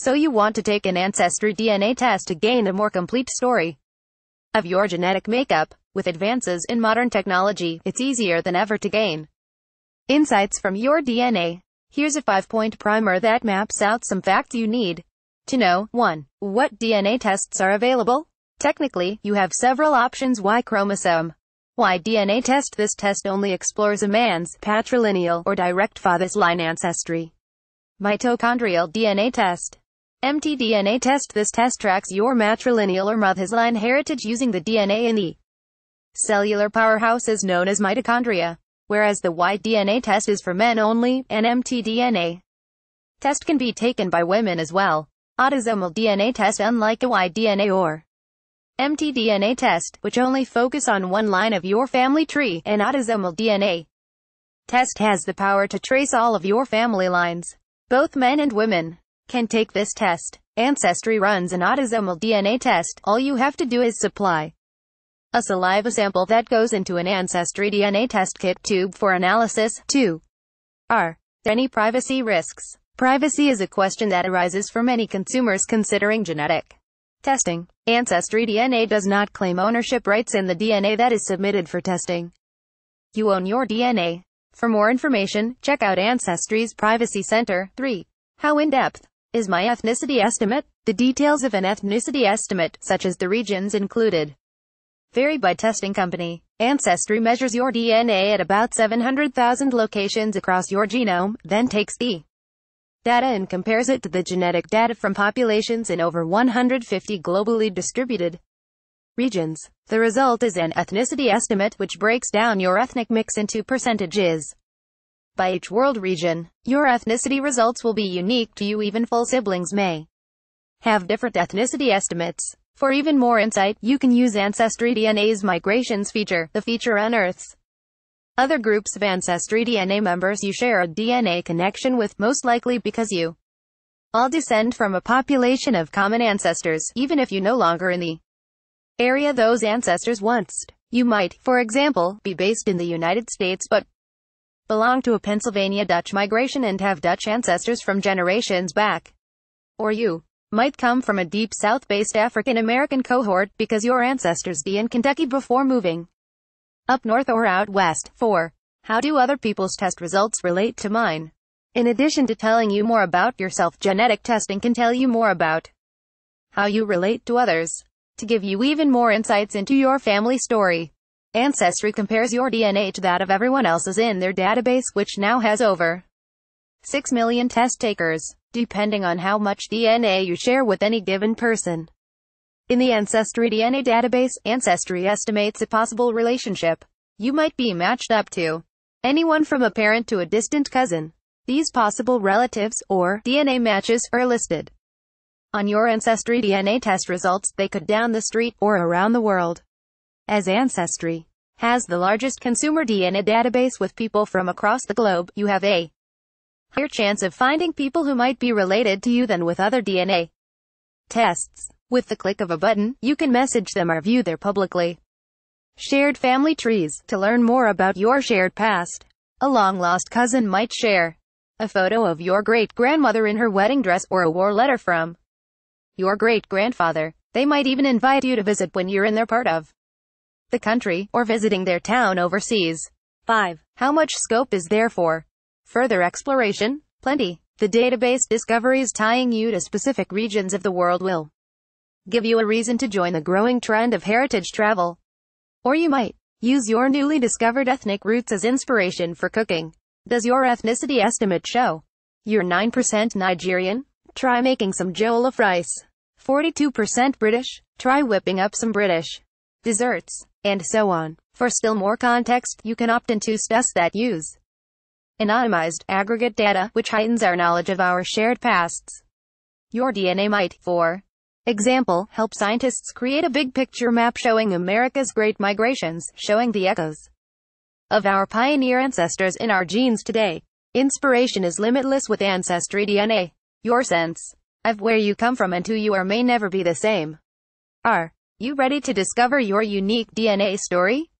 So you want to take an Ancestry DNA test to gain a more complete story of your genetic makeup. With advances in modern technology, it's easier than ever to gain insights from your DNA. Here's a five-point primer that maps out some facts you need to know. 1. What DNA tests are available? Technically, you have several options Y chromosome. Y DNA test This test only explores a man's patrilineal or direct father's line ancestry. Mitochondrial DNA test. mtDNA test This test tracks your matrilineal or mother's line heritage using the DNA in the cellular powerhouse is known as mitochondria, whereas the Y-DNA test is for men only, and mtDNA test can be taken by women as well. Autosomal DNA test unlike a Y-DNA or mtDNA test, which only focus on one line of your family tree, an autosomal DNA test has the power to trace all of your family lines. Both men and women can take this test. Ancestry runs an autosomal DNA test. All you have to do is supply a saliva sample that goes into an Ancestry DNA test kit tube for analysis. 2. Are there any privacy risks? Privacy is a question that arises for many consumers considering genetic testing. Ancestry DNA does not claim ownership rights in the DNA that is submitted for testing. You own your DNA. For more information, check out Ancestry's Privacy Center. 3. How in-depth is my ethnicity estimate? The details of an ethnicity estimate, such as the regions included, vary by testing company. Ancestry measures your DNA at about 700,000 locations across your genome, then takes the data and compares it to the genetic data from populations in over 150 globally distributed regions. The result is an ethnicity estimate which breaks down your ethnic mix into percentages. By each world region, your ethnicity results will be unique to you even full siblings may have different ethnicity estimates. For even more insight, you can use Ancestry DNA's Migrations feature. The feature unearths other groups of Ancestry DNA members you share a DNA connection with, most likely because you all descend from a population of common ancestors, even if you no longer in the area those ancestors once. You might, for example, be based in the United States but belong to a Pennsylvania Dutch migration and have Dutch ancestors from generations back. Or you might come from a deep South-based African-American cohort because your ancestors be in Kentucky before moving up north or out west. 4. How do other people's test results relate to mine? In addition to telling you more about yourself, genetic testing can tell you more about how you relate to others. To give you even more insights into your family story, Ancestry compares your DNA to that of everyone else's in their database, which now has over 6 million test takers depending on how much DNA you share with any given person. In the Ancestry DNA database, Ancestry estimates a possible relationship you might be matched up to. Anyone from a parent to a distant cousin. These possible relatives, or DNA matches, are listed on your Ancestry DNA test results. They could down the street, or around the world. As Ancestry has the largest consumer DNA database with people from across the globe, you have a higher chance of finding people who might be related to you than with other DNA tests. With the click of a button, you can message them or view their publicly shared family trees. To learn more about your shared past, a long-lost cousin might share a photo of your great-grandmother in her wedding dress or a war letter from your great-grandfather. They might even invite you to visit when you're in their part of the country, or visiting their town overseas. 5. How much scope is there for Further exploration? Plenty. The database discoveries tying you to specific regions of the world will give you a reason to join the growing trend of heritage travel. Or you might use your newly discovered ethnic roots as inspiration for cooking. Does your ethnicity estimate show you're 9% Nigerian? Try making some jollof rice. 42% British? Try whipping up some British desserts, and so on. For still more context, you can opt into studies that use anonymized, aggregate data, which heightens our knowledge of our shared pasts. Your DNA might, for example, help scientists create a big picture map showing America's great migrations, showing the echoes of our pioneer ancestors in our genes today. Inspiration is limitless with Ancestry DNA. Your sense of where you come from and who you are may never be the same. Are you ready to discover your unique DNA story?